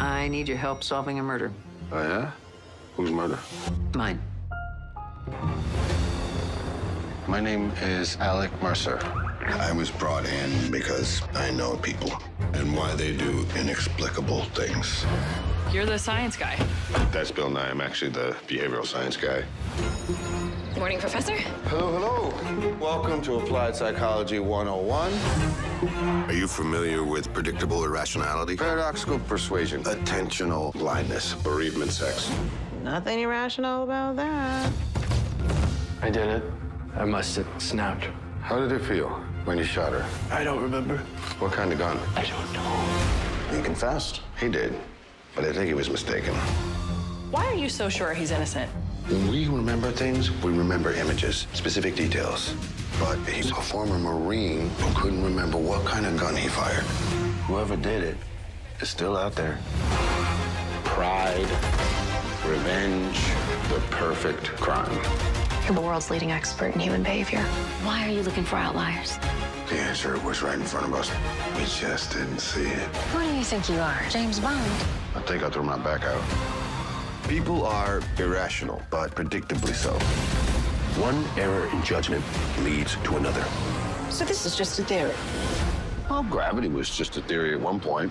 I need your help solving a murder. Oh, yeah? Whose murder? Mine. My name is Alec Mercer. I was brought in because I know people and why they do inexplicable things. You're the science guy. That's Bill Nye. I'm actually the behavioral science guy. Morning, Professor. Hello, hello. Welcome to Applied Psychology 101. Are you familiar with predictable irrationality? Paradoxical persuasion, attentional blindness, bereavement sex. Nothing irrational about that. I did it. I must have snapped. How did it feel when you shot her? I don't remember. What kind of gun? I don't know. He confessed. He did. But I think he was mistaken. Why are you so sure he's innocent? When we remember things, we remember images, specific details. But he's a former Marine who couldn't remember what kind of gun he fired. Whoever did it is still out there. Pride, revenge, the perfect crime. You're the world's leading expert in human behavior. Why are you looking for outliers? The answer was right in front of us. We just didn't see it. Who do you think you are, James Bond? I think I threw my back out. People are irrational, but predictably so. One error in judgment leads to another. So this is just a theory. Well, gravity was just a theory at one point.